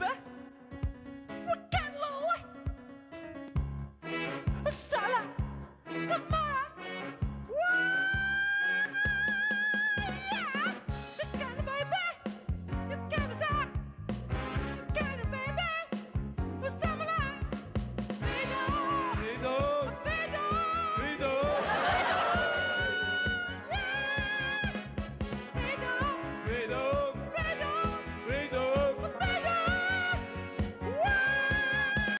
be?